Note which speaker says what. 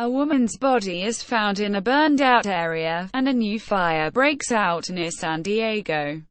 Speaker 1: A woman's body is found in a burned-out area, and a new fire breaks out near San Diego.